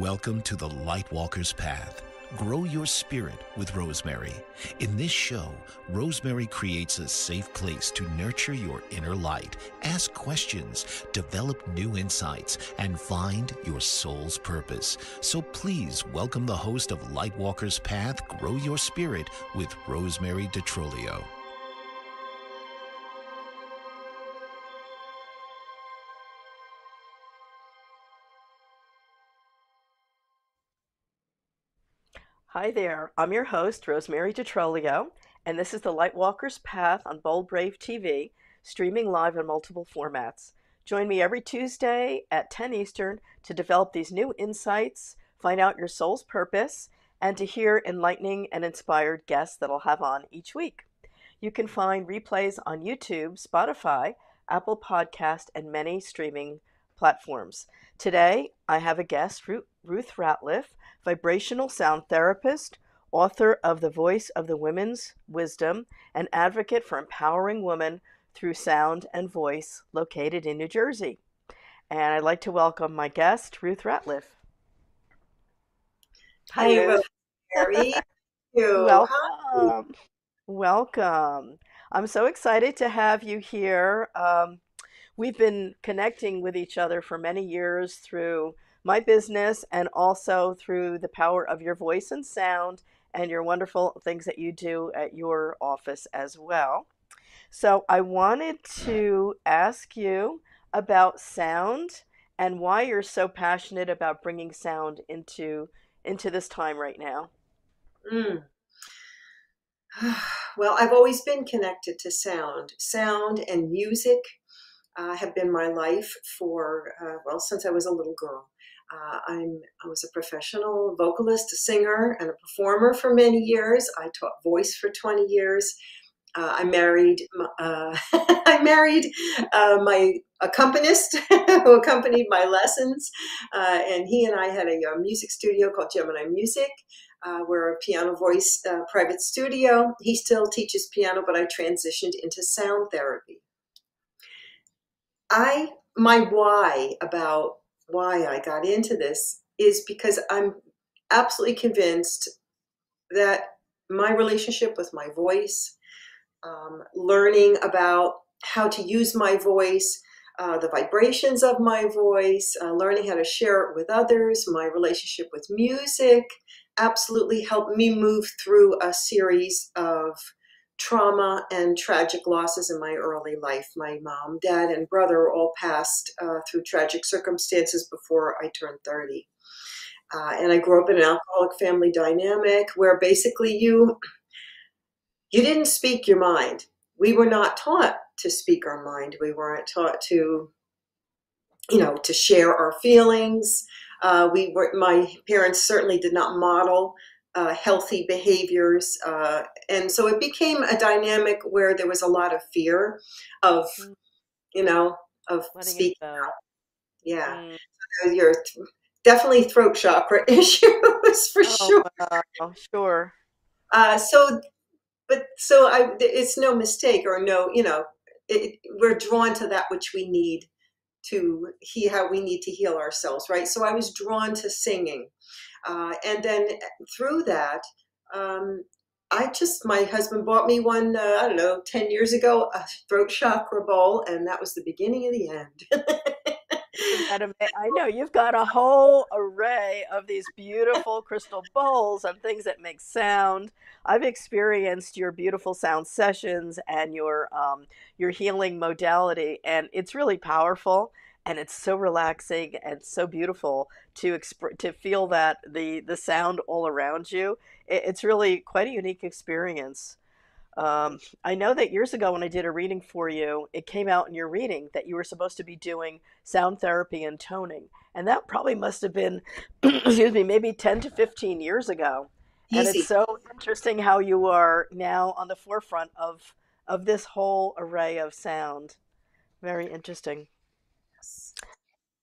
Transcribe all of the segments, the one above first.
Welcome to the Lightwalker's Path. Grow your spirit with Rosemary. In this show, Rosemary creates a safe place to nurture your inner light, ask questions, develop new insights, and find your soul's purpose. So please welcome the host of Lightwalker's Path, Grow Your Spirit with Rosemary DeTrolio. Hi there, I'm your host, Rosemary DeTrolio, and this is the Lightwalker's Path on Bold Brave TV, streaming live in multiple formats. Join me every Tuesday at 10 Eastern to develop these new insights, find out your soul's purpose, and to hear enlightening and inspired guests that I'll have on each week. You can find replays on YouTube, Spotify, Apple Podcast, and many streaming platforms. Today, I have a guest, Ruth Ratliff, vibrational sound therapist, author of The Voice of the Women's Wisdom, and advocate for empowering women through sound and voice, located in New Jersey. And I'd like to welcome my guest, Ruth Ratliff. Hi, Ruth. Welcome. Welcome. I'm so excited to have you here. Um, we've been connecting with each other for many years through my business and also through the power of your voice and sound and your wonderful things that you do at your office as well. So, I wanted to ask you about sound and why you're so passionate about bringing sound into into this time right now. Mm. Well, I've always been connected to sound. Sound and music uh, have been my life for, uh, well, since I was a little girl. Uh, I'm, I was a professional vocalist, a singer, and a performer for many years. I taught voice for 20 years. Uh, I married. Uh, I married uh, my accompanist who accompanied my lessons, uh, and he and I had a, a, music studio called Gemini Music. Uh, we're a piano voice private studio. He still teaches piano, but I transitioned into sound therapy. I my why about why I got into this is because I'm absolutely convinced that my relationship with my voice, um, learning about how to use my voice, uh, the vibrations of my voice, uh, learning how to share it with others, my relationship with music absolutely helped me move through a series of trauma and tragic losses in my early life. My mom, dad, and brother all passed uh, through tragic circumstances before I turned 30. Uh, and I grew up in an alcoholic family dynamic where basically you you didn't speak your mind. We were not taught to speak our mind. We weren't taught to, you know, to share our feelings. Uh, we were. My parents certainly did not model uh, healthy behaviors. Uh, and so it became a dynamic where there was a lot of fear of, mm. you know, of Letting speaking out. Yeah. Mm. So your definitely throat chakra issues for oh, sure. Wow. Sure. Uh, so, but so I, it's no mistake or no, you know, it, we're drawn to that which we need to heal how we need to heal ourselves right so i was drawn to singing uh, and then eh, through that, um, I just, my husband bought me one, uh, I don't know, 10 years ago, a throat chakra bowl, and that was the beginning of the end. I know you've got a whole array of these beautiful crystal bowls and things that make sound. I've experienced your beautiful sound sessions and your um, your healing modality, and it's really powerful and it's so relaxing and so beautiful to exp- to feel that the the sound all around you. It, it's really quite a unique experience. Um, I know that years ago when I did a reading for you, it came out in your reading that you were supposed to be doing sound therapy and toning, and that probably must have been, excuse me, maybe ten to fifteen years ago. Easy. And it's so interesting how you are now on the forefront of of this whole array of sound. Very interesting.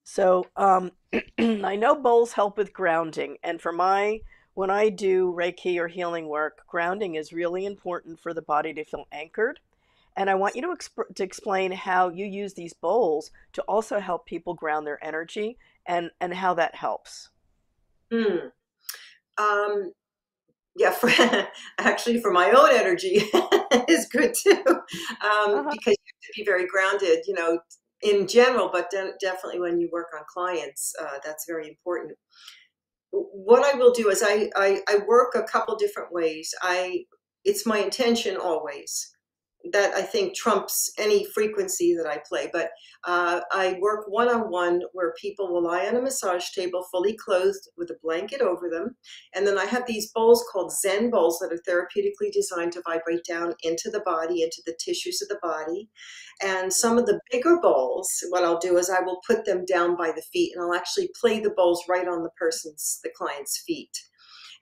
So um, I know bowls help with grounding, and for my when I do Reiki or healing work, grounding is really important for the body to feel anchored. And I want you to, exp- to explain how you use these bowls to also help people ground their energy and, and how that helps. Hmm. Um, yeah, for, actually, for my own energy is good too, um, uh-huh. because you have to be very grounded. You know, in general, but de- definitely when you work on clients, uh, that's very important. What I will do is I, I, I work a couple different ways. I it's my intention always that I think trumps any frequency that I play. But uh, I work one on one where people will lie on a massage table fully clothed with a blanket over them. And then I have these bowls called Zen bowls that are therapeutically designed to vibrate down into the body, into the tissues of the body. And some of the bigger bowls, what I'll do is I will put them down by the feet and I'll actually play the bowls right on the person's, the client's feet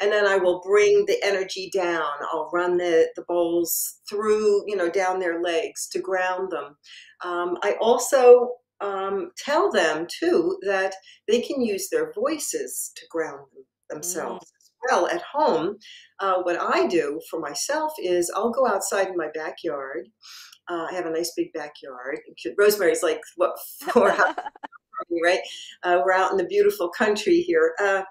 and then I will bring the energy down. I'll run the, the bowls through, you know, down their legs to ground them. Um, I also um, tell them too that they can use their voices to ground them, themselves. Mm. Well, at home, uh, what I do for myself is I'll go outside in my backyard. Uh, I have a nice big backyard. Rosemary's like what four right? Uh, we're out in the beautiful country here. Uh,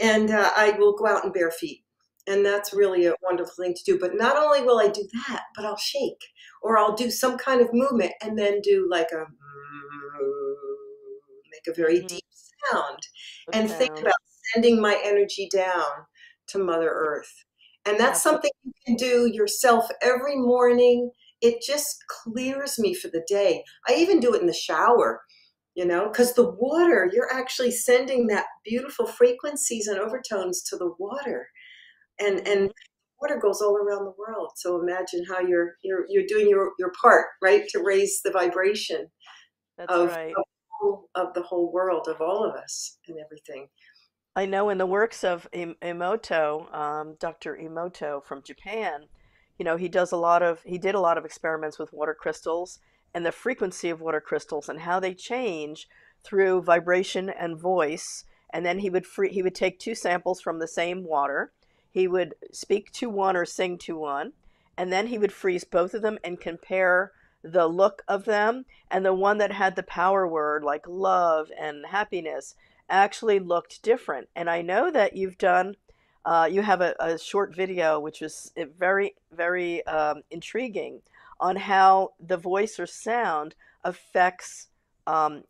and uh, I will go out in bare feet. And that's really a wonderful thing to do. But not only will I do that, but I'll shake or I'll do some kind of movement and then do like a make a very mm-hmm. deep sound and sound. think about sending my energy down to Mother Earth. And that's something you can do yourself every morning. It just clears me for the day. I even do it in the shower you know because the water you're actually sending that beautiful frequencies and overtones to the water and and water goes all around the world so imagine how you're you're you're doing your your part right to raise the vibration That's of, right. of, whole, of the whole world of all of us and everything I know in the works of Emoto, um, Dr. Emoto from Japan, you know, he does a lot of he did a lot of experiments with water crystals and the frequency of water crystals and how they change through vibration and voice. And then he would free, he would take two samples from the same water. He would speak to one or sing to one, and then he would freeze both of them and compare the look of them. And the one that had the power word like love and happiness actually looked different. And I know that you've done. Uh, you have a, a, short video which was eh, very, very um, intriguing on how the voice or sound affects um.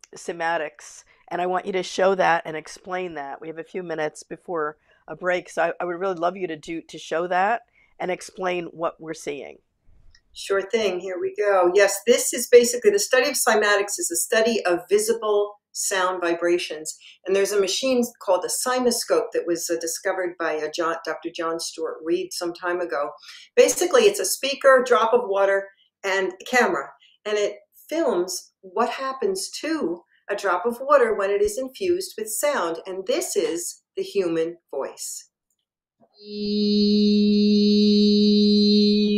And I want you to show that and explain that. We have a few minutes before a break, so I, I would really love you to do to show that and explain what we're seeing. Sure thing. Here we go. Yes, this is basically the study of cymatics is a study of visible sound vibrations. And there's a machine called a CymaScope that was uh, discovered by uh, John, Dr. John Stuart Reid some time ago. Basically, it's a speaker, drop of water, and camera, and it films what happens to a drop of water when it is infused with sound. And this is the human voice.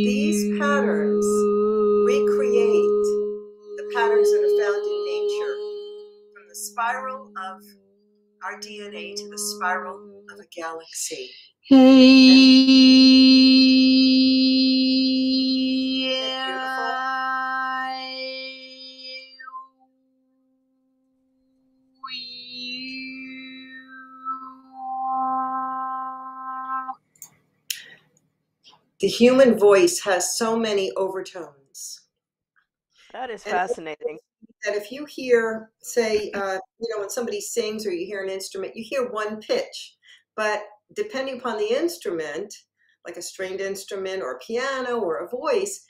These patterns recreate the patterns that are found in nature from the spiral of our DNA to the spiral of a galaxy. The human voice has so many overtones. That is fascinating. That if you hear, say, uh, you know, when somebody sings or you hear an instrument, you hear one pitch, but depending upon the instrument, like a stringed instrument or a piano or a voice,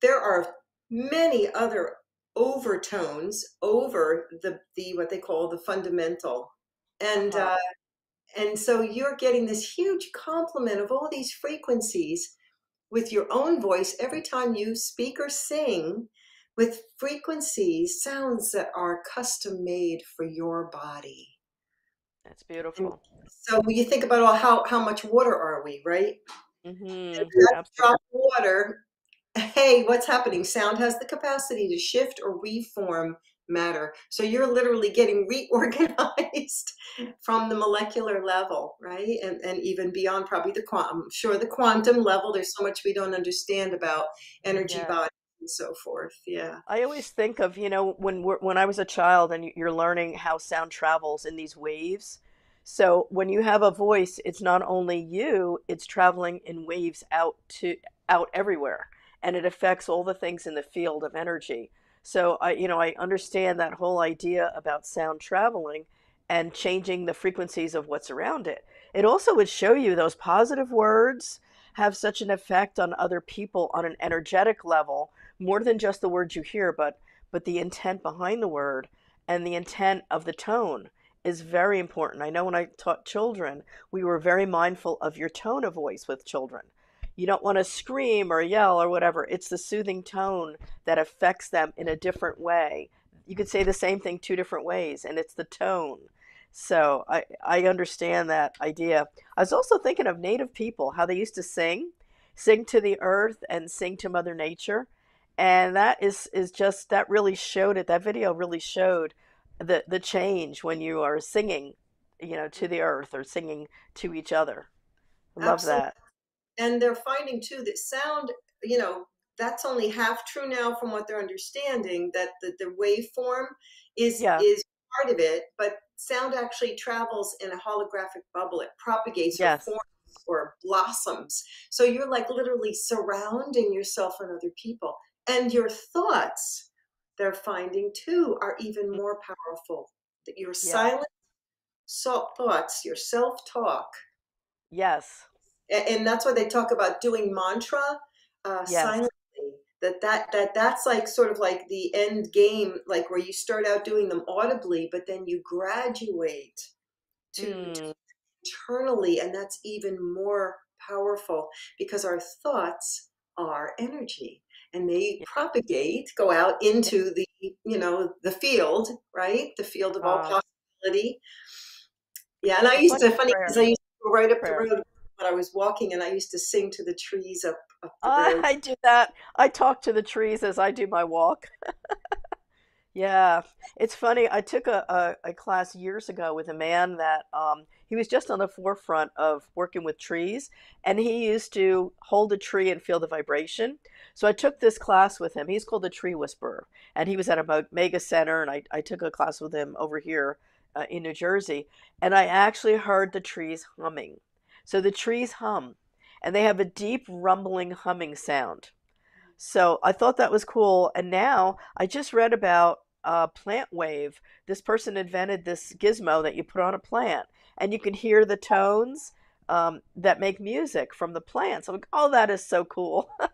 there are many other overtones over the the what they call the fundamental, and uh-huh. uh, and so you're getting this huge complement of all these frequencies with your own voice every time you speak or sing with frequencies, sounds that are custom made for your body. That's beautiful. And so when you think about all how how much water are we, right? Mm-hmm. drop water. Hey, what's happening? Sound has the capacity to shift or reform matter. So you're literally getting reorganized from the molecular level, right? And and even beyond probably the quantum. Sure, the quantum level. There's so much we don't understand about energy yeah. bodies and so forth. Yeah. I always think of you know when when I was a child and you're learning how sound travels in these waves. So when you have a voice, it's not only you, it's traveling in waves out to out everywhere and it affects all the things in the field of energy. So I you know, I understand that whole idea about sound traveling and changing the frequencies of what's around it. It also would show you those positive words have such an effect on other people on an energetic level, more than just the words you hear, but but the intent behind the word and the intent of the tone is very important. I know when I taught children, we were very mindful of your tone of voice with children. You don't want to scream or yell or whatever. It's the soothing tone that affects them in a different way. You could say the same thing two different ways, and it's the tone. So I, I understand that idea. I was also thinking of native people, how they used to sing, sing to the earth and sing to Mother Nature. And that is, is just, that really showed it. That video really showed the the change when you are singing, you know, to the earth or singing to each other. I love Absolutely. that. And they're finding too that sound, you know, that's only half true now from what they're understanding that the, the waveform is Yeah. is part of it, but sound actually travels in a holographic bubble. It propagates or Yes. forms or blossoms. So you're like literally surrounding yourself and other people. And your thoughts, they're finding too, are even mm. more powerful. That your Yeah. silent so- thoughts, your self-talk, Yes. And that's why they talk about doing mantra uh, Yes. silently that that that that's like sort of like the end game like where you start out doing them audibly but then you graduate to, to Mm, internally and that's even more powerful because our thoughts are energy and they propagate go out into the you know the field right? The field of all Uh, possibility. Yeah, and I used funny to funny because. I used to go right up the road when I was walking, and I used to sing to the trees up up the I. I do that. I talk to the trees as I do my walk. Yeah, it's funny. I took a, a, a class years ago with a man that um, he was just on the forefront of working with trees, and he used to hold a tree and feel the vibration. So I took this class with him. He's called the Tree Whisperer, and he was at a mega center, and I, I took a class with him over here uh, in New Jersey, and I actually heard the trees humming. So the trees hum, and they have a deep rumbling humming sound. So I thought that was cool. And now I just read about uh, PlantWave. This person invented this gizmo that you put on a plant, and you can hear the tones um, that make music from the plants. I'm like, oh, that is so cool.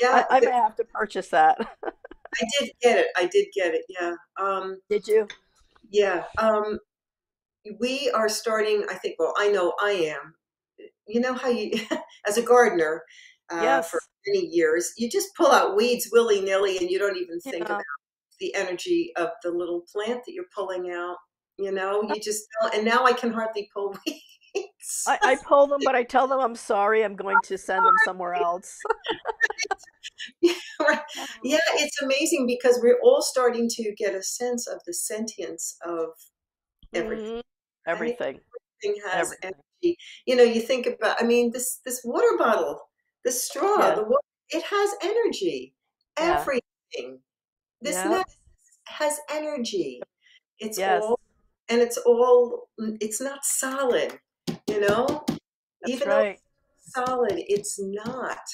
Yeah, I, I may have to purchase that. I did get it. I did get it. Yeah, um, Did you? yeah. Um, we are starting. I think. Well, I know I am. You know how you, as a gardener, uh, for many years, you just pull out weeds willy nilly, and you don't even think Yeah. about the energy of the little plant that you're pulling out. You know, you just don't. And now I can hardly pull weeds. I, I pull them, but I tell them I'm sorry. I'm going to send them somewhere else. Right. Yeah, it's amazing because we're all starting to get a sense of the sentience of everything. Mhm. Everything. Everything has Everything. Energy. You know, you think about, I mean, this this water bottle, the straw, Yeah. the water, it has energy. Yeah. Everything. This Yeah. has energy. It's Yes. all, and it's all, it's not solid, you know? That's Even though it's solid, it's not.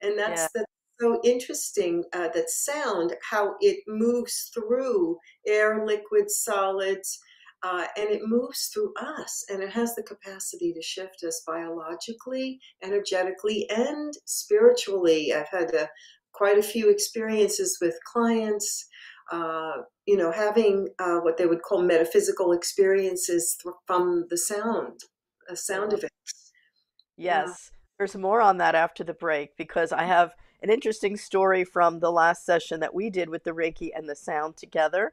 And that's the so interesting uh, that sound, how it moves through air, liquids, solids, uh, and it moves through us, and it has the capacity to shift us biologically, energetically, and spiritually. I've had uh, quite a few experiences with clients, uh, you know, having uh, what they would call metaphysical experiences from the sound, uh, sound Yeah. effects. Yeah. Yes. There's more on that after the break because I have an interesting story from the last session that we did with the Reiki and the sound together.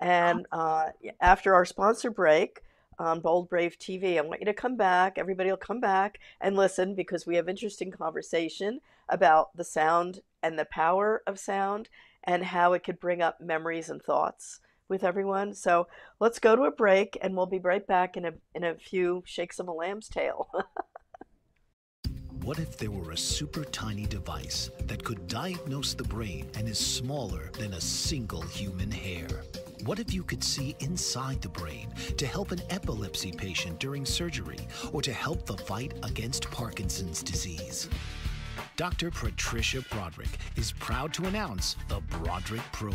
And uh, after our sponsor break on Bold Brave TV, I want you to come back. Everybody will come back and listen because we have interesting conversation about the sound and the power of sound and how it could bring up memories and thoughts with everyone. So let's go to a break and we'll be right back in a in a few shakes of a lamb's tail. What if there were a super tiny device that could diagnose the brain and is smaller than a single human hair? What if you could see inside the brain to help an epilepsy patient during surgery or to help the fight against Parkinson's disease? Dr. Patricia Broderick is proud to announce the Broderick Probe,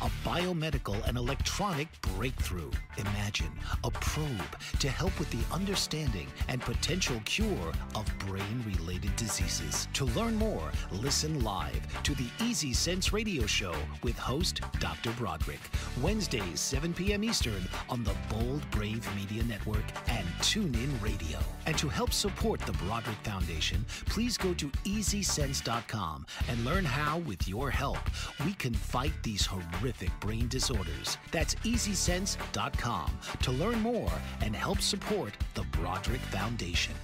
a biomedical and electronic breakthrough. Imagine a probe to help with the understanding and potential cure of brain related diseases. To learn more, listen live to the Easy Sense radio show with host Dr. Broderick, Wednesdays, 7 p.m. Eastern on the Bold Brave Media Network and TuneIn Radio. And to help support the Broderick Foundation, please go to Easy EasySense.com and learn how, with your help, we can fight these horrific brain disorders. That's EasySense.com to learn more and help support the Broderick Foundation.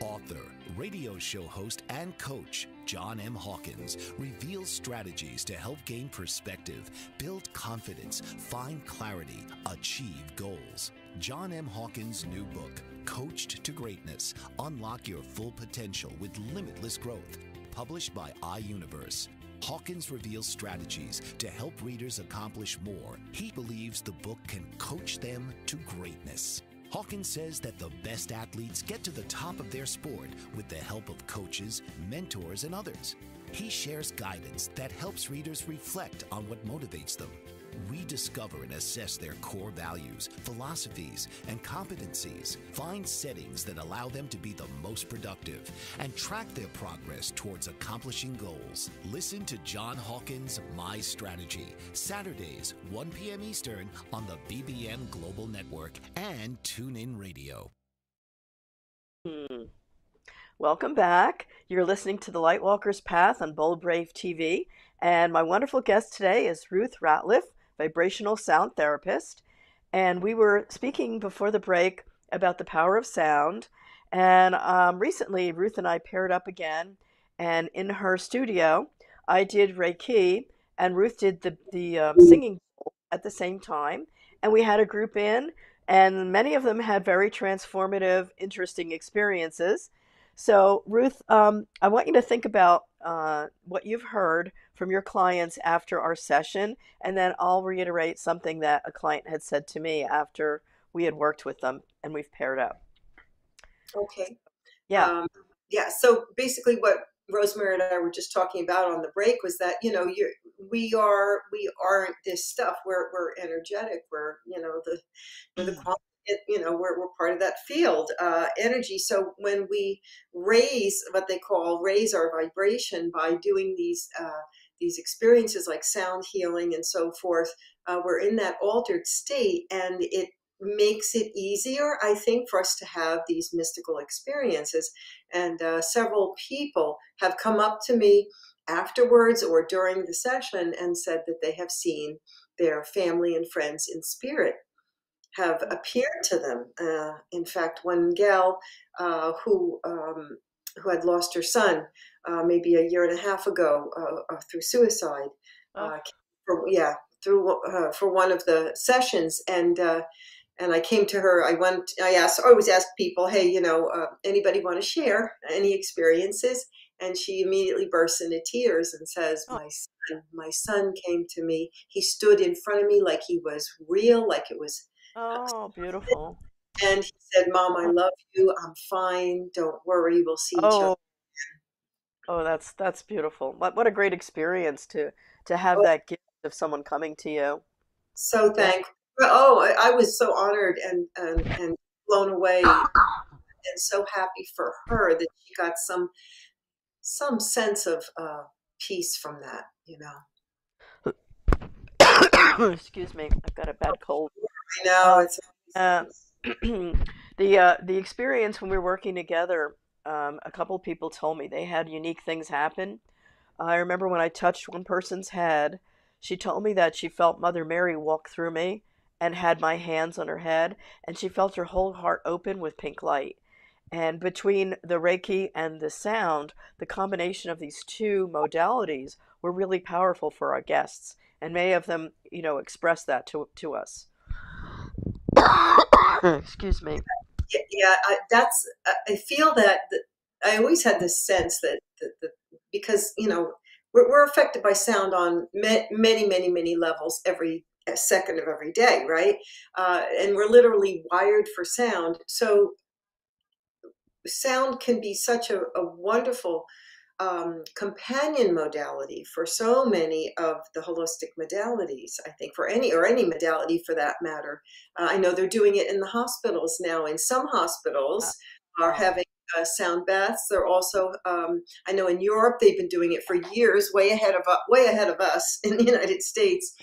Author, radio show host, and coach John M. Hawkins reveals strategies to help gain perspective, build confidence, find clarity, achieve goals. John M. Hawkins' new book, Coached to Greatness Unlock Your Full Potential with Limitless Growth, published by iUniverse. Hawkins reveals strategies to help readers accomplish more. He believes the book can coach them to greatness. Hawkins says that the best athletes get to the top of their sport with the help of coaches, mentors, and others. He shares guidance that helps readers reflect on what motivates them rediscover and assess their core values, philosophies, and competencies, find settings that allow them to be the most productive, and track their progress towards accomplishing goals. Listen to John Hawkins' My Strategy, Saturdays, 1 p.m. Eastern on the BBM Global Network and TuneIn Radio. Hmm. Welcome back. You're listening to the Lightwalker's Path on Bold Brave TV. And my wonderful guest today is Ruth Ratliff, vibrational sound therapist. And we were speaking before the break about the power of sound. And um, recently, Ruth and I paired up again. And in her studio, I did Reiki, and Ruth did the, the um, singing at the same time. And we had a group in, and many of them had very transformative, interesting experiences. So, Ruth, um, I want you to think about uh, what you've heard from your clients after our session, and then I'll reiterate something that a client had said to me after we had worked with them and we've paired up. Okay. Yeah. Um, yeah. So basically, what Rosemary and I were just talking about on the break was that you know you we are we aren't this stuff. We're we're energetic. We're you know the we're the mm it, you know we're, we're part of that field uh, energy so when we raise what they call raise our vibration by doing these uh, these experiences like sound healing and so forth uh, we're in that altered state and it makes it easier i think for us to have these mystical experiences and uh, several people have come up to me afterwards or during the session and said that they have seen their family and friends in spirit have appeared to them. Uh, in fact, one gal uh, who um, who had lost her son uh, maybe a year and a half ago uh, uh, through suicide, oh. Uh, for, yeah, through for one of the sessions, and and I came to her. I went. I asked. I always ask people, hey, you know, anybody want to share any experiences? And she immediately bursts into tears and says, oh. "My son, my son came to me. He stood in front of me like he was real, like it was." Oh, beautiful. And he said, Mom, I love you. I'm fine. Don't worry. We'll see each oh. other. Oh, that's that's beautiful. What what a great experience to to have oh. that gift of someone coming to you. So thankful. Oh, I, I was so honored and, and and blown away and so happy for her that she got some some sense of uh, peace from that, you know. Excuse me, I've got a bad cold. I know it's. Uh, the uh, the experience when we were working together, um, a couple people told me they had unique things happen. I remember when I touched one person's head, she told me that she felt Mother Mary walk through me and had my hands on her head, and she felt her whole heart open with pink light. And between the Reiki and the sound, the combination of these two modalities were really powerful for our guests, and many of them, you know, expressed that to to us. Excuse me. Yeah, I, that's. I feel that, I always had this sense that because you know we're, we're affected by sound on many, many, many levels every second of every day, right? Uh, and we're literally wired for sound. So sound can be such a, a wonderful um, companion modality for so many of the holistic modalities. I think for any or any modality for that matter. Uh, I know they're doing it in the hospitals now. In some hospitals, are having uh, sound baths. They're also, um, I know in Europe they've been doing it for years, way ahead of way ahead of us in the United States.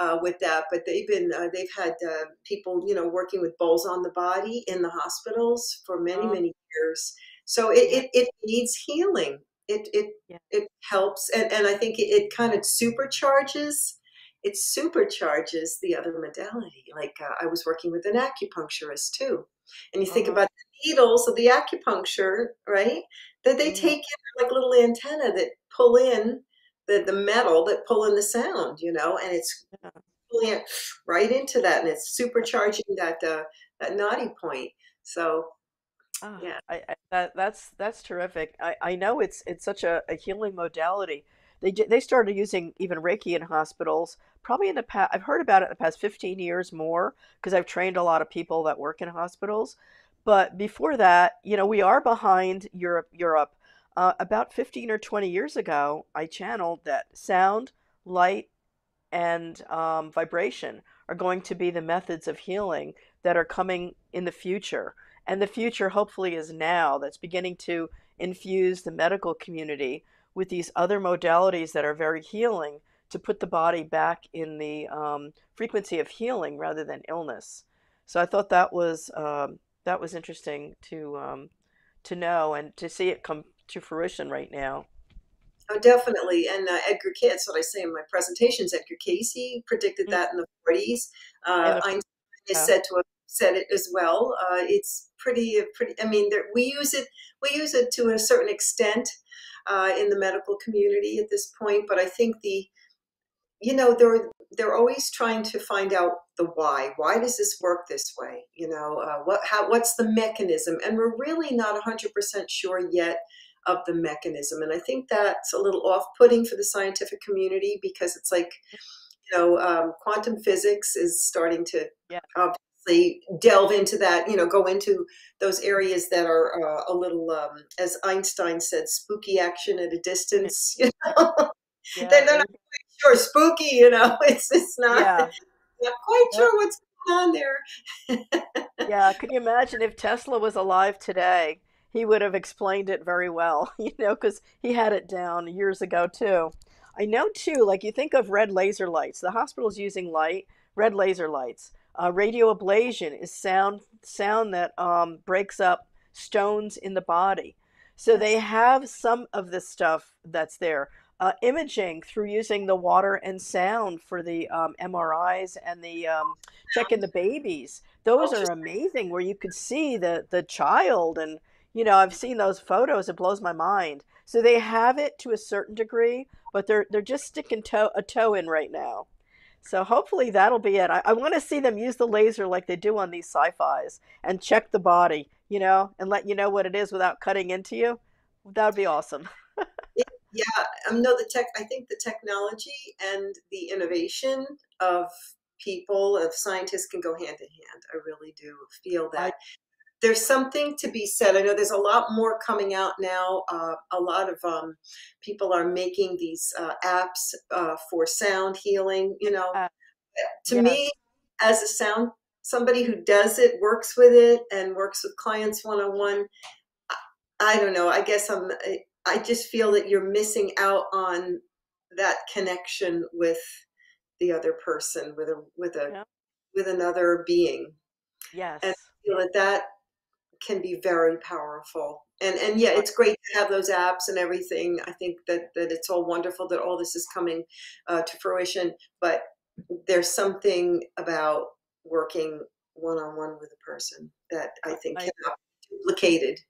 Uh, with that, but they've been uh, they've had uh, people you know working with bowls on the body in the hospitals for many many years. So it, it, it needs healing. It it yeah. it helps, and and I think it, it kind of supercharges it supercharges the other modality. Like uh, I was working with an acupuncturist too, and you think uh-huh. about the needles of the acupuncture, right? That they mm-hmm. take in like little antenna that pull in the the metal that pull in the sound, you know, and it's yeah. pulling it right into that, and it's supercharging that uh, that naughty point. So Oh, yeah, I, I, that that's that's terrific. I, I know it's it's such a, a healing modality. They they started using even Reiki in hospitals probably in the past. I've heard about it in the past fifteen years more because I've trained a lot of people that work in hospitals. But before that, you know, we are behind Europe. Europe. Uh, about fifteen or twenty years ago, I channeled that sound, light, and um, vibration are going to be the methods of healing that are coming in the future and the future hopefully is now that's beginning to infuse the medical community with these other modalities that are very healing to put the body back in the um, frequency of healing rather than illness. So I thought that was um, that was interesting to um, to know and to see it come to fruition right now. Oh, definitely. And uh, Edgar Cayce, what I say in my presentations, Edgar Cayce predicted mm-hmm. that in the 40s. Uh, Einstein is said to have said it as well. Uh, it's pretty, pretty. I mean, there, we use it. We use it to a certain extent uh, in the medical community at this point. But I think the, you know, they're they're always trying to find out the why. Why does this work this way? You know, uh, what how what's the mechanism? And we're really not hundred percent sure yet of the mechanism. And I think that's a little off-putting for the scientific community because it's like you know, um, quantum physics is starting to yeah obviously delve into that, you know, go into those areas that are uh, a little, um, as Einstein said, spooky action at a distance. You know, yeah. they're, they're, not quite sure spooky. You know, it's it's not yeah. not quite sure what's going on there. yeah, can you imagine if Tesla was alive today? He would have explained it very well, you know, because he had it down years ago too. I know too, like you think of red laser lights. The hospital's using light, red laser lights. Uh, radio ablation is sound sound that um, breaks up stones in the body. So they have some of the stuff that's there. Uh, imaging through using the water and sound for the um, MRIs and the um, checking the babies. Those are amazing where you could see the, the child. And, you know, I've seen those photos. It blows my mind. So they have it to a certain degree, but they're, they're just sticking toe, a toe in right now. So hopefully that'll be it. I, I want to see them use the laser like they do on these sci-fis and check the body, you know, and let you know what it is without cutting into you. That would be awesome. yeah, um, no, the tech. I think the technology and the innovation of people, of scientists, can go hand in hand. I really do feel that there's something to be said. I know there's a lot more coming out now. Uh, a lot of um, people are making these uh, apps uh, for sound healing. You know, uh, to yeah. me, as a sound somebody who does it, works with it, and works with clients one on one. I don't know. I guess I'm. I just feel that you're missing out on that connection with the other person, with a with a yeah. with another being. Yes. And I feel that that can be very powerful. And and yeah, it's great to have those apps and everything. I think that that it's all wonderful that all this is coming uh, to fruition. But there's something about working one on one with a person that I think I, cannot be duplicated.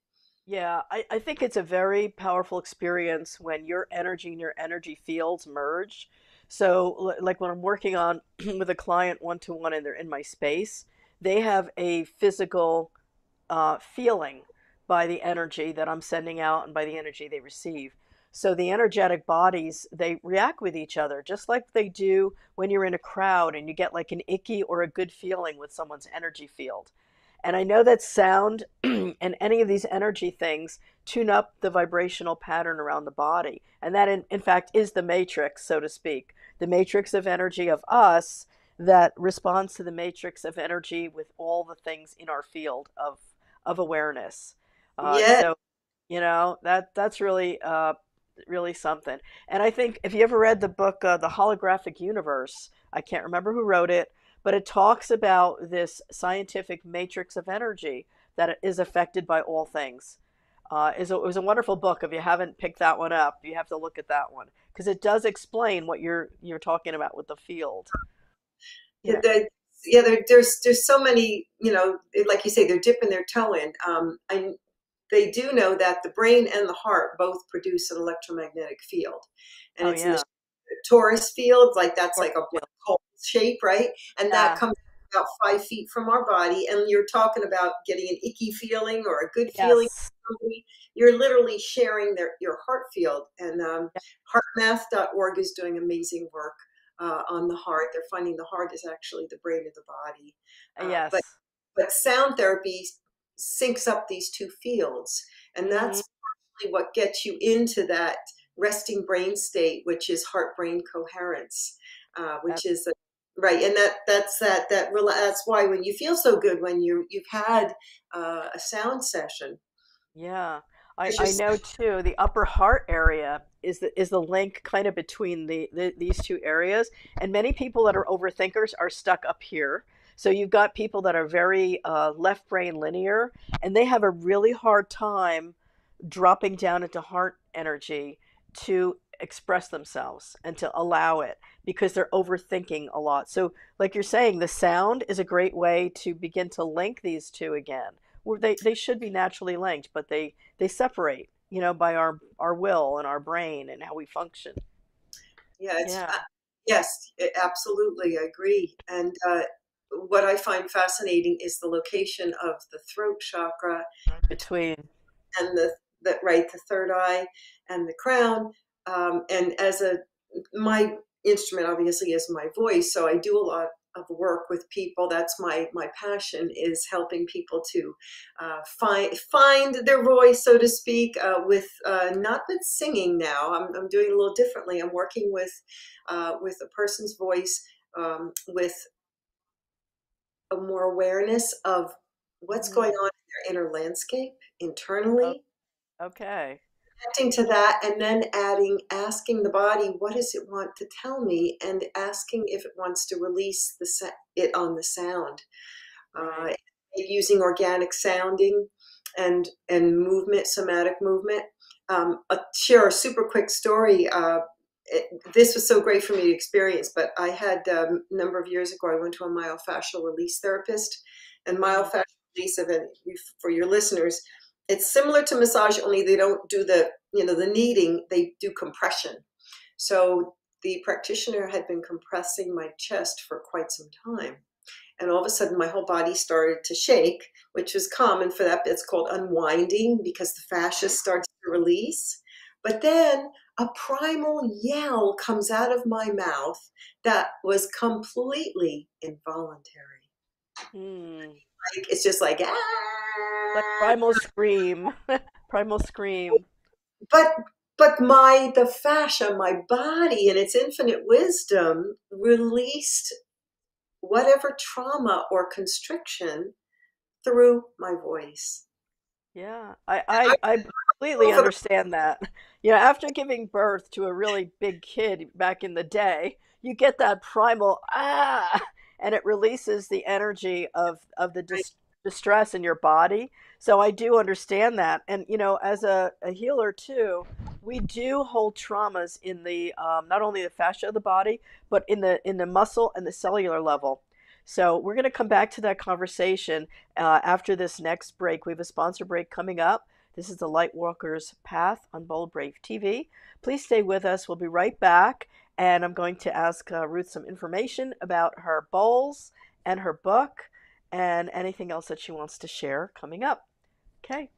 Yeah, I, I think it's a very powerful experience when your energy and your energy fields merge. So, like when I'm working on with a client one to one and they're in my space, they have a physical uh, feeling by the energy that I'm sending out and by the energy they receive. So the energetic bodies, they react with each other, just like they do when you're in a crowd and you get like an icky or a good feeling with someone's energy field. And I know that sound and any of these energy things tune up the vibrational pattern around the body. And that, in, in fact, is the matrix, so to speak, the matrix of energy of us that responds to the matrix of energy with all the things in our field of, of awareness. Uh, yeah. So, you know, that that's really, uh, really something. And I think if you ever read the book, uh, The Holographic Universe, I can't remember who wrote it, but it talks about this scientific matrix of energy that is affected by all things. Uh, is it was a wonderful book. If you haven't picked that one up, you have to look at that one because it does explain what you're you're talking about with the field. Yeah, yeah, yeah there, there's there's so many you know, like you say, they're dipping their toe in. Um, I, they do know that the brain and the heart both produce an electromagnetic field, and oh, it's yeah. in the torus field, like that's like a black hole shape, right? And yeah. that comes about five feet from our body. And you're talking about getting an icky feeling or a good yes. feeling. You're literally sharing their, your heart field. And um, heartmath.org is doing amazing work uh, on the heart. They're finding the heart is actually the brain of the body. Uh, yes. But, but sound therapy syncs up these two fields. And that's mm-hmm. what gets you into that resting brain state, which is heart brain coherence, uh, which is a, right. And that that's that that that's why when you feel so good when you you've had uh, a sound session. Yeah. I, just, I know too. The upper heart area is the is the link kind of between the, the these two areas, and many people that are overthinkers are stuck up here. So you've got people that are very uh, left brain linear, and they have a really hard time dropping down into heart energy to express themselves and to allow it because they're overthinking a lot. So, like you're saying, the sound is a great way to begin to link these two again. Where they, they should be naturally linked, but they, they separate, you know, by our, our will and our brain and how we function. Yeah, yeah. Uh, yes, absolutely. I agree. And uh, what I find fascinating is the location of the throat chakra between and the that right the third eye and the crown um, and as a my instrument obviously is my voice so i do a lot of work with people that's my my passion is helping people to uh, find find their voice so to speak uh, with uh, not with singing now I'm, I'm doing a little differently i'm working with uh, with a person's voice um, with a more awareness of what's mm-hmm. going on in their inner landscape internally Okay. Connecting to that and then adding, asking the body, what does it want to tell me? And asking if it wants to release the it on the sound. Uh, using organic sounding and, and movement, somatic movement. Um, I'll share a super quick story. Uh, it, this was so great for me to experience, but I had um, a number of years ago, I went to a myofascial release therapist, and mm-hmm. myofascial release, event for your listeners, it's similar to massage, only they don't do the, you know, the kneading, they do compression. So the practitioner had been compressing my chest for quite some time. And all of a sudden, my whole body started to shake, which is common for that. It's called unwinding because the fascia starts to release. But then a primal yell comes out of my mouth that was completely involuntary. Mm. Like, it's just like, ah, like primal scream, primal scream. But but my the fascia, my body, and its infinite wisdom released whatever trauma or constriction through my voice. Yeah, I, I, I completely understand that. You know, after giving birth to a really big kid back in the day, you get that primal ah, and it releases the energy of of the dis- distress in your body. So I do understand that. And, you know, as a, a healer too, we do hold traumas in the um, not only the fascia of the body, but in the in the muscle and the cellular level. So we're going to come back to that conversation uh, after this next break. We have a sponsor break coming up. This is the Lightwalker's Path on Bold Brave TV. Please stay with us. We'll be right back. And I'm going to ask uh, Ruth some information about her bowls and her book and anything else that she wants to share coming up. Okay.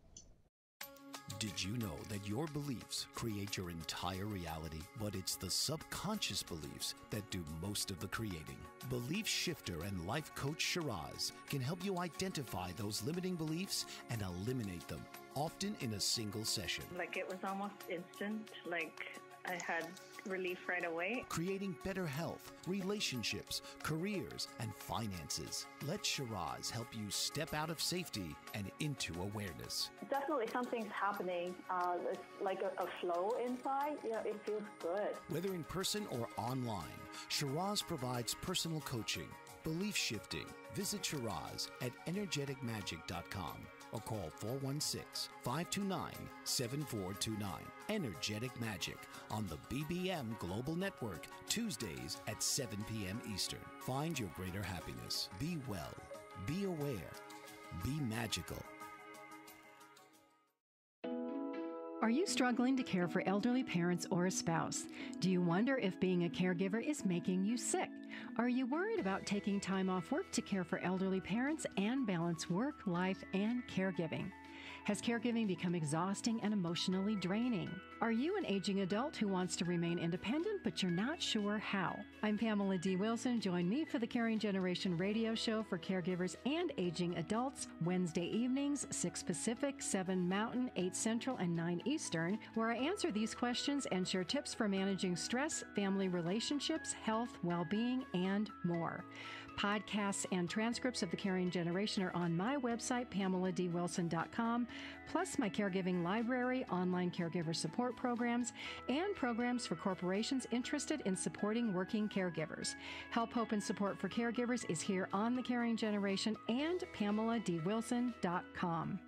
Did you know that your beliefs create your entire reality, but it's the subconscious beliefs that do most of the creating? Belief shifter and life coach Shiraz can help you identify those limiting beliefs and eliminate them, often in a single session. Like it was almost instant. Like I had relief right away. Creating better health, relationships, careers, and finances. Let Shiraz help you step out of safety and into awareness. Definitely something's happening. Uh, it's like a, a flow inside. You know, it feels good. Whether in person or online, Shiraz provides personal coaching, belief shifting. Visit Shiraz at energeticmagic.com or call 416 529 7429. Energetic Magic on the BBM Global Network, Tuesdays at 7 p.m. Eastern. Find your greater happiness. Be well, be aware, be magical. Are you struggling to care for elderly parents or a spouse? Do you wonder if being a caregiver is making you sick? Are you worried about taking time off work to care for elderly parents and balance work, life, and caregiving? Has caregiving become exhausting and emotionally draining? Are you an aging adult who wants to remain independent but you're not sure how? I'm Pamela D. Wilson. Join me for the Caring Generation radio show for caregivers and aging adults Wednesday evenings, 6 Pacific, 7 Mountain, 8 Central, and 9 Eastern, where I answer these questions and share tips for managing stress, family relationships, health, well being, and more. Podcasts and transcripts of The Caring Generation are on my website, pameladwilson.com, plus my caregiving library, online caregiver support programs, and programs for corporations interested in supporting working caregivers. Help, hope, and support for caregivers is here on The Caring Generation and pameladwilson.com.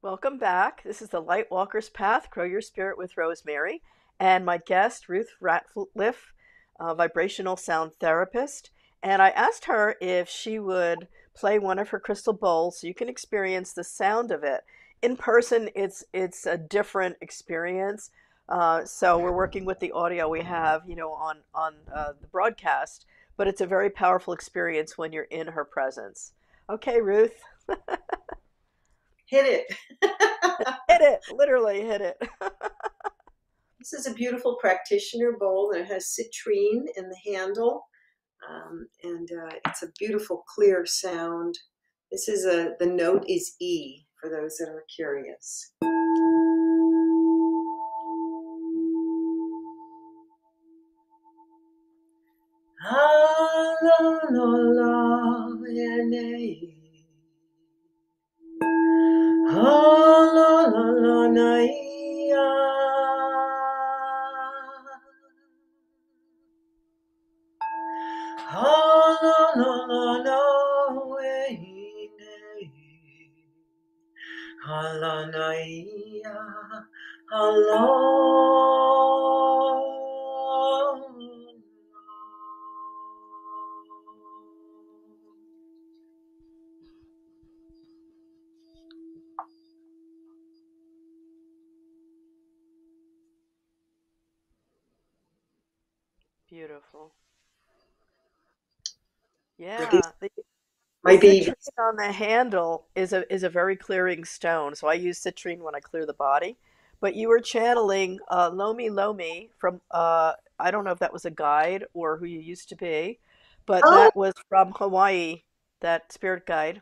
Welcome back. This is the Light Walker's Path, Grow Your Spirit with Rosemary, and my guest, Ruth Ratliff a vibrational sound therapist. And I asked her if she would play one of her crystal bowls so you can experience the sound of it. In person, it's it's a different experience. Uh, so we're working with the audio we have, you know, on on uh, the broadcast, but it's a very powerful experience when you're in her presence. Okay, Ruth. hit it. hit it. Literally hit it. This is a beautiful practitioner bowl and it has citrine in the handle. Um, and uh, it's a beautiful clear sound. This is a, the note is E for those that are curious. Ah, la, la, la, baby on the handle is a is a very clearing stone. So I use citrine when I clear the body. But you were channeling uh, Lomi Lomi from uh, I don't know if that was a guide or who you used to be, but oh. that was from Hawaii. That spirit guide.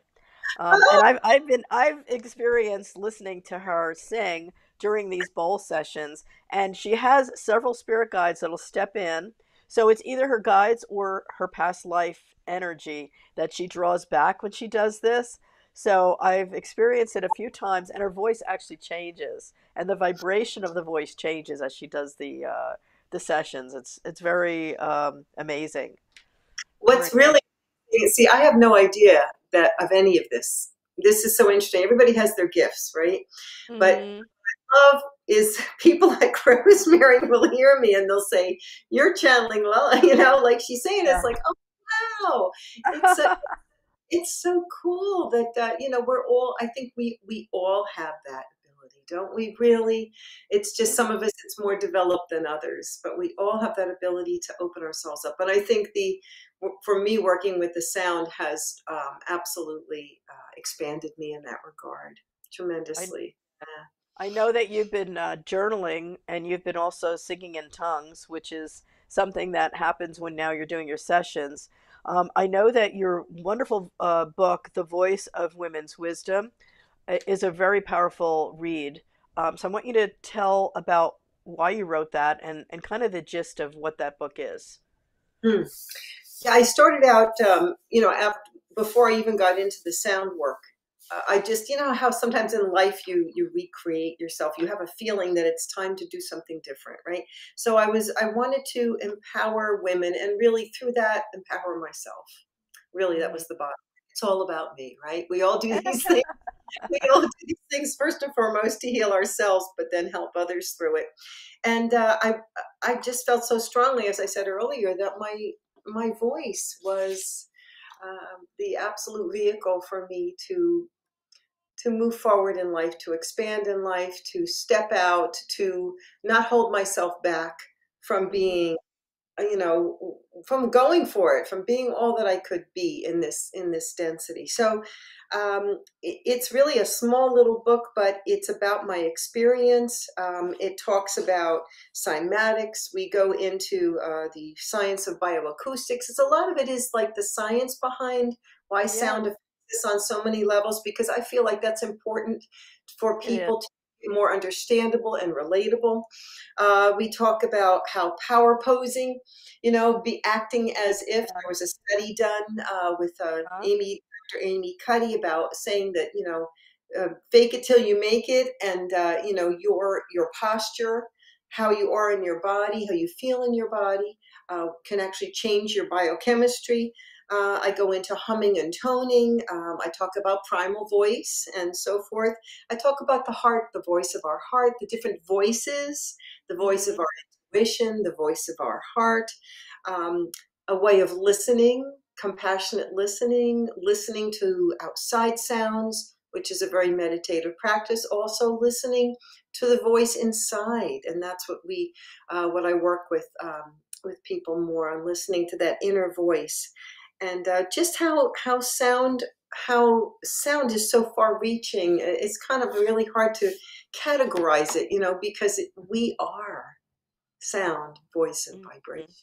Um, oh. and I've I've been I've experienced listening to her sing during these bowl sessions, and she has several spirit guides that'll step in so it's either her guides or her past life energy that she draws back when she does this. So I've experienced it a few times, and her voice actually changes, and the vibration of the voice changes as she does the uh, the sessions. It's it's very um, amazing. What's really see, I have no idea that of any of this. This is so interesting. Everybody has their gifts, right? Mm-hmm. But I love is people like Rosemary will hear me and they'll say, "You're channeling Lola," you know, like she's saying. Yeah. It's like, oh wow, it's a, it's so cool that uh, you know we're all. I think we we all have that ability, don't we? Really, it's just some of us it's more developed than others, but we all have that ability to open ourselves up. And I think the for me working with the sound has um, absolutely uh, expanded me in that regard. tremendously. I, I know that you've been uh, journaling and you've been also singing in tongues, which is something that happens when now you're doing your sessions. Um, I know that your wonderful uh, book, The Voice of Women's Wisdom, is a very powerful read. Um, so I want you to tell about why you wrote that and, and kind of the gist of what that book is. Hmm. Yeah, I started out, um, you know, after, before I even got into the sound work. I just, you know, how sometimes in life you you recreate yourself. You have a feeling that it's time to do something different, right? So I was, I wanted to empower women, and really through that, empower myself. Really, that was the bottom. It's all about me, right? We all do these things we all do these things first and foremost to heal ourselves, but then help others through it. And uh, I, I just felt so strongly, as I said earlier, that my my voice was um, the absolute vehicle for me to to move forward in life, to expand in life, to step out, to not hold myself back from being you know from going for it from being all that i could be in this in this density. So um, it's really a small little book but it's about my experience. Um, it talks about cymatics. We go into uh, the science of bioacoustics. It's a lot of it is like the science behind why yeah. sound affects on so many levels because i feel like that's important for people yeah. to be more understandable and relatable. Uh, we talk about how power posing, you know, be acting as if there was a study done uh, with uh, uh-huh. Amy, Dr. Amy Cuddy about saying that, you know, uh, fake it till you make it, and uh, you know your your posture, how you are in your body, how you feel in your body, uh, can actually change your biochemistry. Uh, I go into humming and toning. Um, I talk about primal voice and so forth. I talk about the heart, the voice of our heart, the different voices, the voice of mm-hmm. our intuition, the voice of our heart, um, a way of listening, compassionate listening, listening to outside sounds, which is a very meditative practice. Also, listening to the voice inside, and that's what we, uh, what I work with um, with people more on listening to that inner voice and uh, just how how sound how sound is so far reaching it's kind of really hard to categorize it you know because it, we are sound voice and mm-hmm. vibration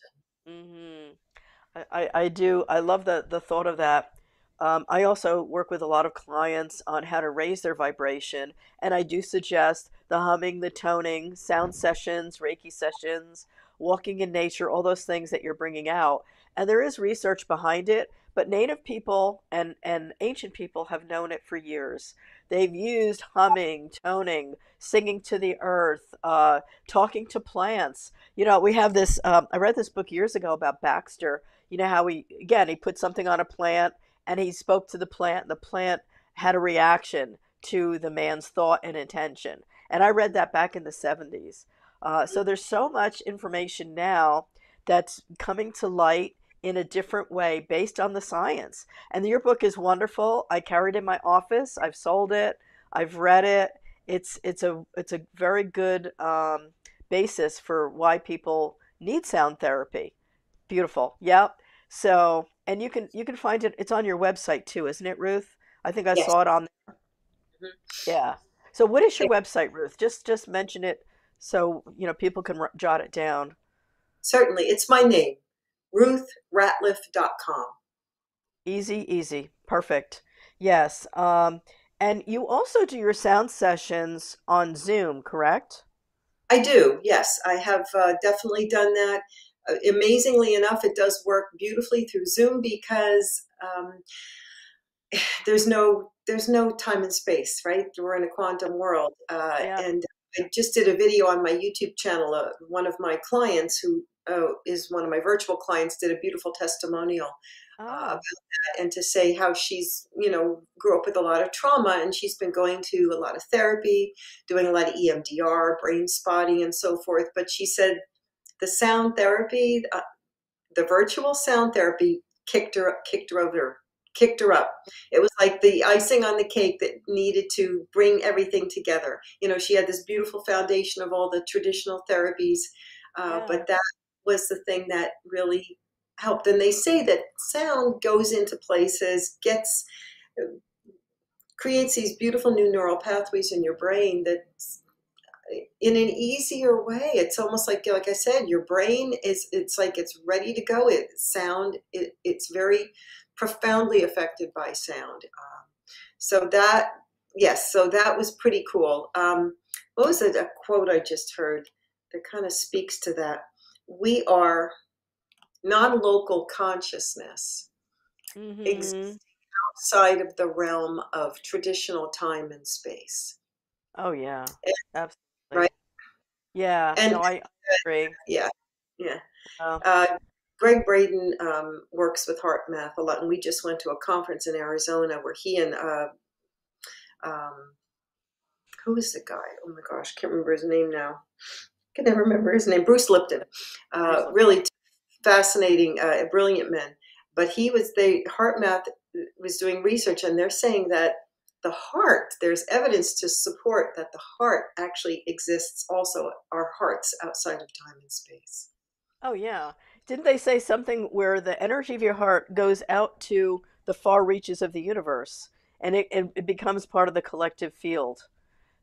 mm-hmm. I, I do i love the, the thought of that um, i also work with a lot of clients on how to raise their vibration and i do suggest the humming the toning sound sessions reiki sessions walking in nature all those things that you're bringing out and there is research behind it but native people and, and ancient people have known it for years. They've used humming toning singing to the earth uh, talking to plants. You know we have this um, i read this book years ago about Backster. You know how he again he put something on a plant and he spoke to the plant and the plant had a reaction to the man's thought and intention. And i read that back in the 70s uh, so there's so much information now that's coming to light in a different way based on the science. And your book is wonderful. I carried it in my office. I've sold it. I've read it. It's it's a it's a very good um, basis for why people need sound therapy. Beautiful. Yep. So and you can you can find it. It's on your website too, isn't it, Ruth? I think I yes. saw it on there. Mm-hmm. Yeah. So what is your website, Ruth? Just just mention it so you know people can jot it down. Certainly, it's my name, ruthratliff.com. Easy, easy. Perfect. Yes. Um, and you also do your sound sessions on Zoom, correct? I do, yes. I have uh, definitely done that. Uh, amazingly enough, it does work beautifully through Zoom because um, there's no there's no time and space, right? We're in a quantum world, uh, yeah. and I just did a video on my YouTube channel. Uh, one of my clients, who uh, is one of my virtual clients, did a beautiful testimonial oh. uh, about that, and to say how she's, you know, grew up with a lot of trauma, and she's been going to a lot of therapy, doing a lot of EMDR, brain spotting, and so forth. But she said the sound therapy, uh, the virtual sound therapy, kicked her kicked her over kicked her up. It was like the icing on the cake that needed to bring everything together. You know, she had this beautiful foundation of all the traditional therapies, uh, yeah. but that was the thing that really helped. And they say that sound goes into places, gets creates these beautiful new neural pathways in your brain that in an easier way it's almost like like i said your brain is it's like it's ready to go it sound it, it's very profoundly affected by sound um, so that yes so that was pretty cool um, what was it a quote i just heard that kind of speaks to that we are non-local consciousness Mm-hmm. existing outside of the realm of traditional time and space Oh yeah, And- absolutely. right. Yeah, And- no, I agree. yeah yeah Uh, Uh, Gregg Braden um, works with HeartMath a lot, and we just went to a conference in Arizona where he and uh, um, who is the guy? Oh my gosh, can't remember his name now. I Can never remember his name. Bruce Lipton. Uh, Bruce really t- fascinating, uh, brilliant men. But he was they HeartMath was doing research, and they're saying that the heart there's evidence to support that the heart actually exists also our hearts outside of time and space oh yeah. Didn't they say something where the energy of your heart goes out to the far reaches of the universe and it, it, becomes part of the collective field?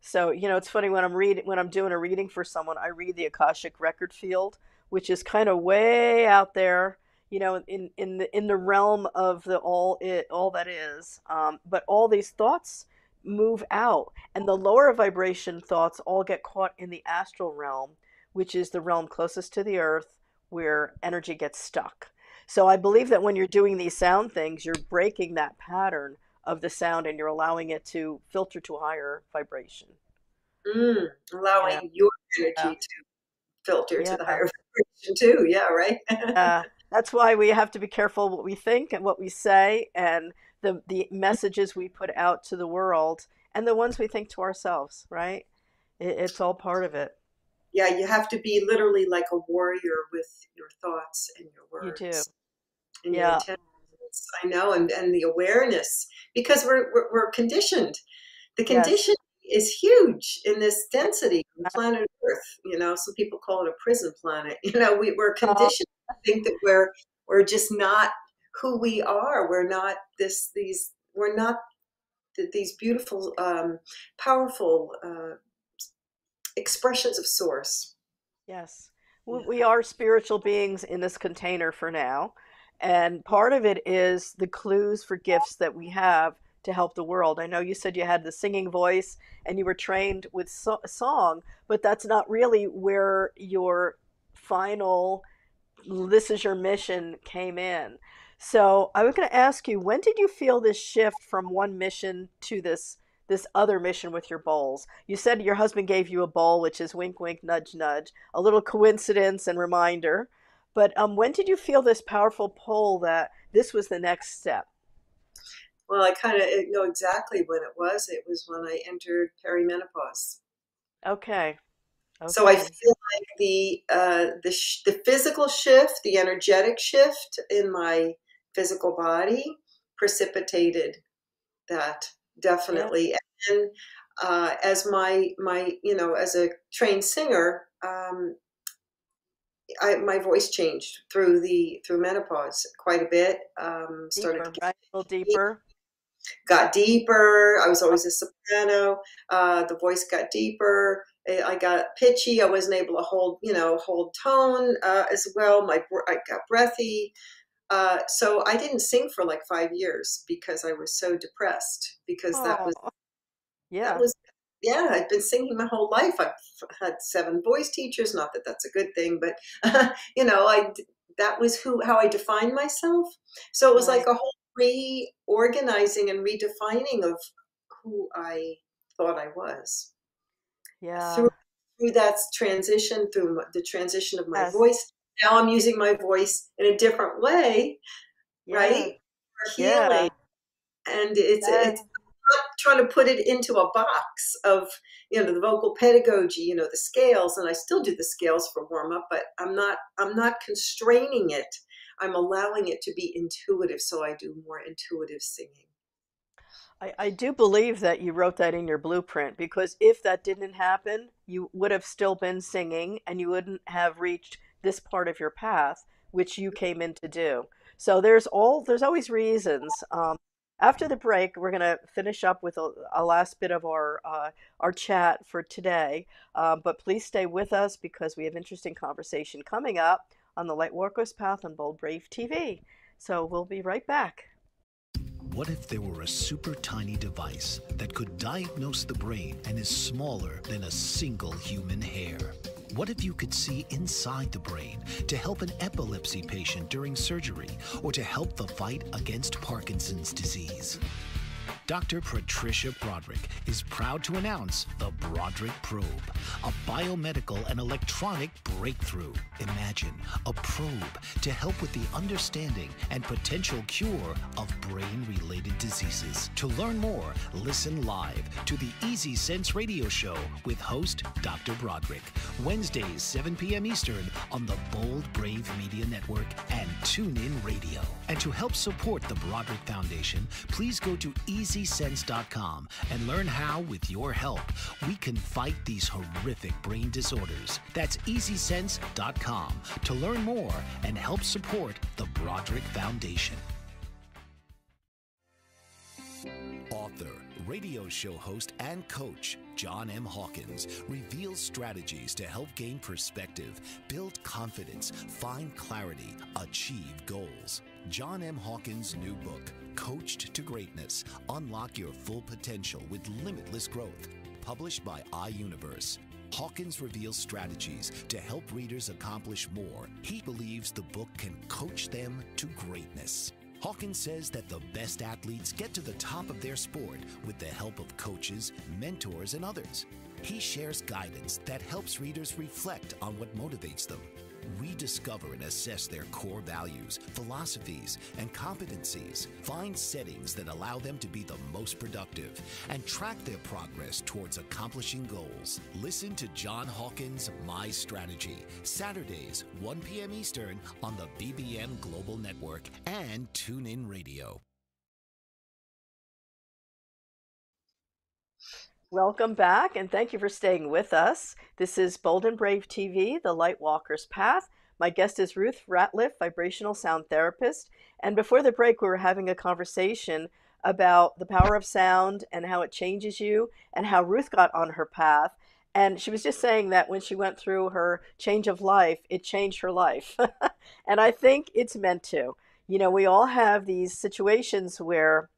So, you know, it's funny when I'm reading when I'm doing a reading for someone, I read the Akashic record field, which is kind of way out there, you know, in in the in the realm of the all it all that is. Um, but all these thoughts move out, and the lower vibration thoughts all get caught in the astral realm, which is the realm closest to the earth where energy gets stuck. So I believe that when you're doing these sound things, you're breaking that pattern of the sound and you're allowing it to filter to a higher vibration. Mm, allowing Yeah. your energy Yeah. to filter to the higher vibration too. Yeah, right. Uh, that's why we have to be careful what we think and what we say and the, the messages we put out to the world and the ones we think to ourselves, right? It, it's all part of it. Yeah, you have to be literally like a warrior with your thoughts and your You words. do. And Yeah. I know, and, and the awareness because we're, we're we're conditioned. The Yes. condition is huge in this density on planet Earth. You know, some people call it a prison planet. You know, we, we're Uh-huh. conditioned to think that we're we're just not who we are. We're not this these we're not th- these beautiful, um, powerful uh, expressions of source. Yes. We, we are spiritual beings in this container for now. And part of it is the clues for gifts that we have to help the world. I know you said you had the singing voice and you were trained with so- song, but that's not really where your final this is your mission came in. So I was going to ask you, when did you feel this shift from one mission to this this other mission with your bowls? You said your husband gave you a bowl, which is wink, wink, nudge, nudge, a little coincidence and reminder. But um, when did you feel this powerful pull that this was the next step? Well, I kind of know exactly when it was. It was when I entered perimenopause. Okay. So I feel like the uh, the sh- the physical shift, the energetic shift in my physical body precipitated that definitely. And uh, as my my you know as a trained singer, um, I, my voice changed through the through menopause quite a bit. Um, started Deeper, to right? A little deeper. got deeper. I was always a soprano. Uh, the voice got deeper. I I got pitchy. I wasn't able to hold, you know, hold tone uh, as well. My I got breathy. Uh, so I didn't sing for like five years because I was so depressed. Because that was Yeah. that was yeah. I'd been singing my whole life. I've had seven voice teachers. Not that that's a good thing, but you know, I that was who how I defined myself. So it was like a whole reorganizing and redefining of who I thought I was yeah. through through that transition, through the transition of my Yes. voice. Now I'm using my voice in a different way, Yeah. right? For Yeah. healing, and it's Yeah. it's not trying to put it into a box of you know the vocal pedagogy, you know the scales, and I still do the scales for warm up, but I'm not I'm not constraining it. I'm allowing it to be intuitive, so I do more intuitive singing. I, I do believe that you wrote that in your blueprint because if that didn't happen, you would have still been singing and you wouldn't have reached this part of your path, which you came in to do. So there's all there's always reasons. Um, After the break, we're going to finish up with a, a, last bit of our uh, our chat for today. Uh, but please stay with us because we have interesting conversation coming up on the Lightwalkers Path on Bold Brave TV. So we'll be right back. What if there were a super tiny device that could diagnose the brain and is smaller than a single human hair? What if you could see inside the brain to help an epilepsy patient during surgery or to help the fight against Parkinson's disease? Dr. Patricia Broderick is proud to announce the Broderick Probe, a biomedical and electronic breakthrough. Imagine a probe to help with the understanding and potential cure of brain related diseases. To learn more, listen live to the Easy Sense radio show with host Dr. Broderick, Wednesdays, 7 p.m. Eastern on the Bold Brave Media Network and TuneIn Radio. And to help support the Broderick Foundation, please go to Easy EasySense.com and learn how, with your help, we can fight these horrific brain disorders. That's EasySense.com to learn more and help support the Broderick Foundation. Author, radio show host, and coach John M. Hawkins reveals strategies to help gain perspective, build confidence, find clarity, achieve goals. John M. Hawkins' new book, Coached to Greatness Unlock Your Full Potential with Limitless Growth, published by iUniverse. Hawkins reveals strategies to help readers accomplish more. He believes the book can coach them to greatness. Hawkins says that the best athletes get to the top of their sport with the help of coaches, mentors, and others. He shares guidance that helps readers reflect on what motivates them rediscover and assess their core values, philosophies, and competencies, find settings that allow them to be the most productive, and track their progress towards accomplishing goals. Listen to John Hawkins' My Strategy, Saturdays, 1 p.m. Eastern on the BBM Global Network and TuneIn Radio. Welcome back, and thank you for staying with us. This is Bold and Brave TV, The Light Walker's Path. My guest is Ruth Ratliff, vibrational sound therapist. And before the break, we were having a conversation about the power of sound and how it changes you, and how Ruth got on her path. And she was just saying that when she went through her change of life, it changed her life. and I think it's meant to. You know, we all have these situations where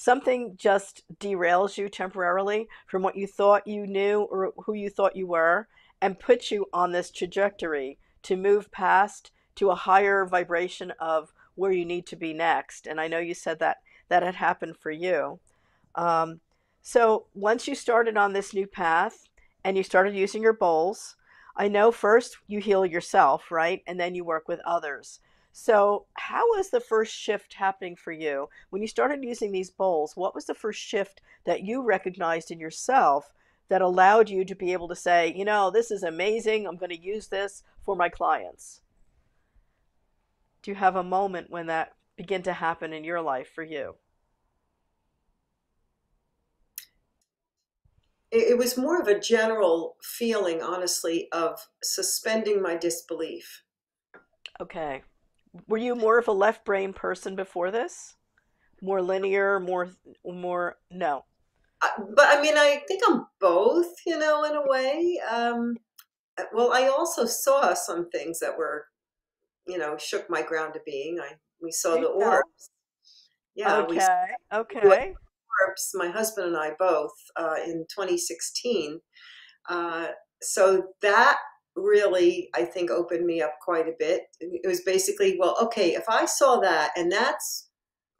something just derails you temporarily from what you thought you knew or who you thought you were and puts you on this trajectory to move past to a higher vibration of where you need to be next. And I know you said that that had happened for you. Um, so once you started on this new path and you started using your bowls, I know first you heal yourself, right? And then you work with others. So, how was the first shift happening for you when you started using these bowls? What was the first shift that you recognized in yourself that allowed you to be able to say, you know, this is amazing. I'm going to use this for my clients? Do you have a moment when that began to happen in your life for you? It was more of a general feeling, honestly, of suspending my disbelief. Okay. Were you more of a left brain person before this? More linear, more, more, no. Uh, but I mean, I think I'm both, you know, in a way. Um, uh, well, I also saw some things that were, you know, shook my ground to being. I we saw the orbs. Yeah. Okay. okay. Orbs. My husband and I both uh, in 2016. Uh, so that really, I think, opened me up quite a bit. It was basically, well, okay, if I saw that and that's,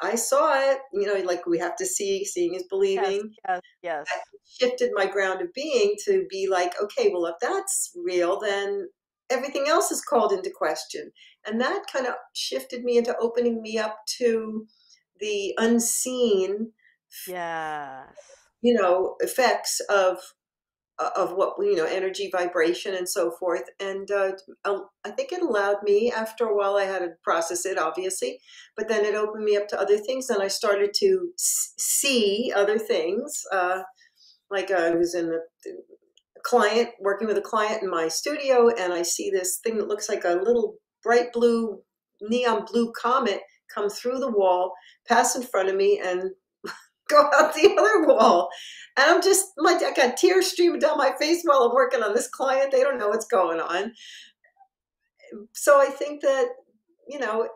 I saw it, you know, like we have to see, seeing is believing. Yes, yes. yes. shifted my ground of being to be like, okay, well, if that's real, then everything else is called into question. And that kind of shifted me into opening me up to the unseen. Yes. You know, effects of of what you know energy vibration and so forth. And uh, i think it allowed me after a while i had to process it obviously but then it opened me up to other things and i started to see other things uh, like i was in a, a client working with a client in my studio and i see this thing that looks like a little bright blue neon blue comet come through the wall pass in front of me and go out the other wall. And I'm just like, I got tears streaming down my face while I'm working on this client. They don't know what's going on. So I think that, you know,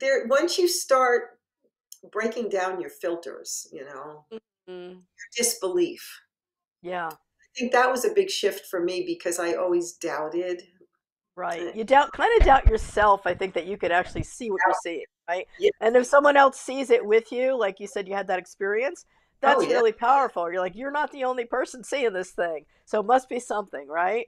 there once you start breaking down your filters, you know, mm-hmm. your disbelief. Yeah. I think that was a big shift for me because I always doubted. Right. You doubt kind of doubt yourself, I think that you could actually see what you're seeing, right? Yeah. And if someone else sees it with you, like you said you had that experience, oh, that's oh, yeah. really powerful. You're like, you're not the only person seeing this thing. So it must be something, right?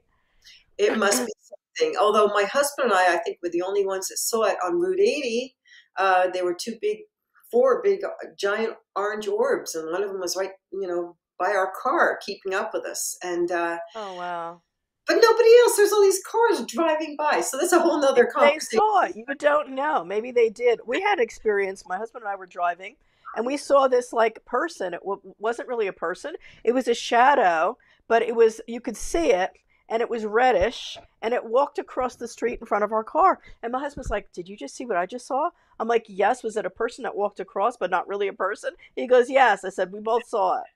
It must be something. Although my husband and I, I think, were the only ones that saw it on Route 80. Uh, they were two big, four big, uh, giant orange orbs, and one of them was right, you know, by our car, keeping up with us. And uh, oh wow! But nobody else. There's all these cars driving by, so that's a whole nother conversation. They saw it. You don't know. Maybe they did. We had experience. My husband and I were driving, and we saw this like person. It w- wasn't really a person. It was a shadow, but it was you could see it and it was reddish and it walked across the street in front of our car and my husband's like did you just see what i just saw i'm like yes was it a person that walked across but not really a person he goes yes i said we both saw it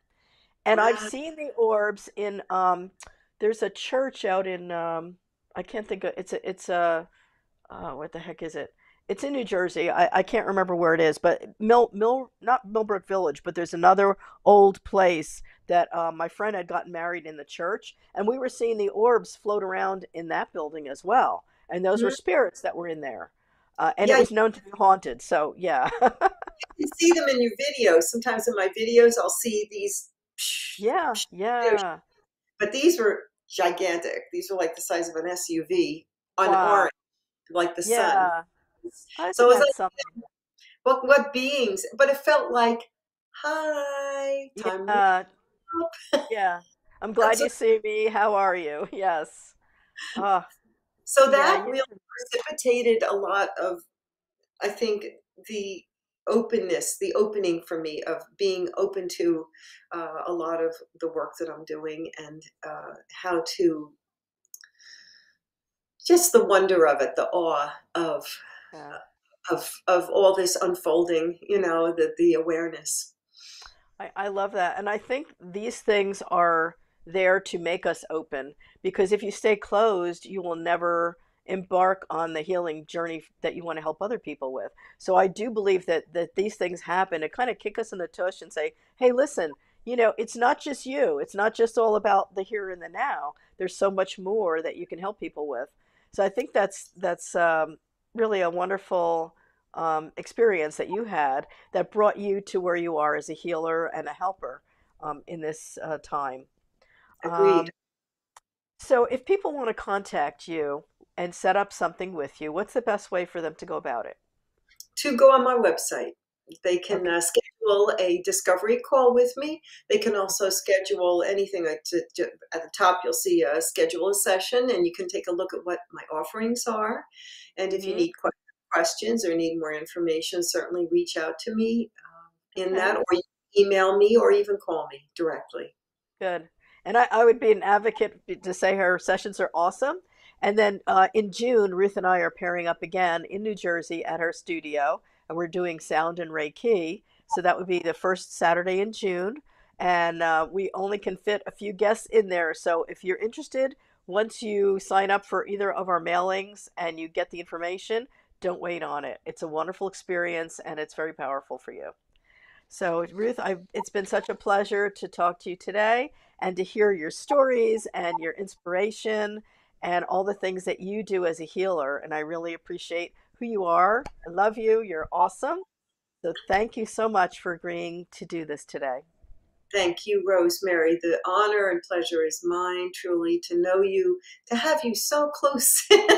and i've seen the orbs in um there's a church out in um i can't think of it's a it's a uh, what the heck is it it's in New Jersey. I, I can't remember where it is, but Mill Mill not Millbrook Village, but there's another old place that uh, my friend had gotten married in the church, and we were seeing the orbs float around in that building as well, and those mm-hmm. were spirits that were in there, uh, and yeah. it was known to be haunted. So yeah, you see them in your videos. Sometimes in my videos, I'll see these. Yeah, yeah. But these were gigantic. These were like the size of an SUV on wow. orange, like the yeah. sun so it was like, something. what what beings? But it felt like, hi, time. Yeah, yeah. I'm glad you see me. How are you? Yes. Uh, so that yeah, really precipitated a lot of, I think, the openness, the opening for me of being open to uh, a lot of the work that I'm doing and uh, how to just the wonder of it, the awe of yeah. of of all this unfolding. You know, the the awareness. I, I love that, and I think these things are there to make us open because if you stay closed, you will never embark on the healing journey that you want to help other people with. So I do believe that that these things happen to kind of kick us in the tush and say, "Hey, listen, you know, it's not just you. It's not just all about the here and the now. There's so much more that you can help people with." So I think that's that's um, really a wonderful um, experience that you had that brought you to where you are as a healer and a helper um, in this uh, time. Agreed. Um, so, if people want to contact you and set up something with you, what's the best way for them to go about it? To go on my website. They can okay. uh, schedule a discovery call with me. They can also schedule anything uh, to, to, at the top. You'll see a schedule a session, and you can take a look at what my offerings are. And if mm-hmm. you need questions or need more information, certainly reach out to me uh, in okay. that, or email me, or even call me directly. Good. And I, I, would be an advocate to say her sessions are awesome. And then uh, in June, Ruth and I are pairing up again in New Jersey at her studio and we're doing sound and Reiki. So that would be the first Saturday in June. And uh, we only can fit a few guests in there. So if you're interested, once you sign up for either of our mailings and you get the information, don't wait on it. It's a wonderful experience and it's very powerful for you. So, Ruth, I've, it's been such a pleasure to talk to you today and to hear your stories and your inspiration and all the things that you do as a healer. And I really appreciate who you are. I love you. You're awesome. So thank you so much for agreeing to do this today. Thank you, Rosemary. The honor and pleasure is mine, truly, to know you, to have you so close, down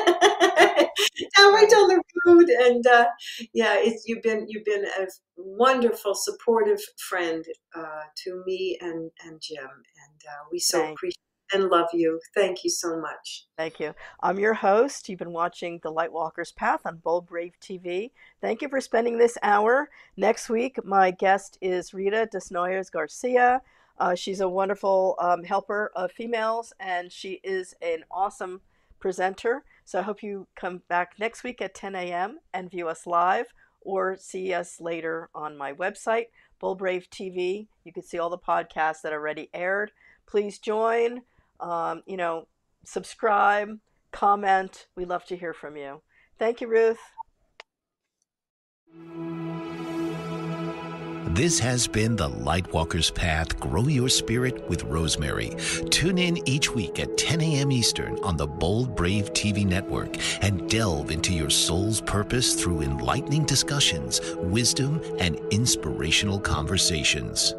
right down the road. And uh, yeah, it's, you've been you've been a wonderful, supportive friend uh, to me and and Jim, and uh, we so Thanks. appreciate and love you. Thank you so much. Thank you. I'm your host. You've been watching The Lightwalker's Path on Bold Brave TV. Thank you for spending this hour. Next week, my guest is Rita Desnoyers Garcia. Uh, she's a wonderful um, helper of females, and she is an awesome presenter. So I hope you come back next week at 10 a.m. and view us live or see us later on my website, Bold Brave TV. You can see all the podcasts that are already aired. Please join. Um, you know, subscribe, comment. We love to hear from you. Thank you, Ruth. This has been the Lightwalker's Path Grow Your Spirit with Rosemary. Tune in each week at 10 a.m. Eastern on the Bold Brave TV network and delve into your soul's purpose through enlightening discussions, wisdom, and inspirational conversations.